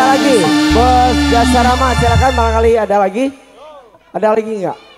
lagi? Bos Jasarama, silakan barangkali ada lagi. Ada lagi nggak?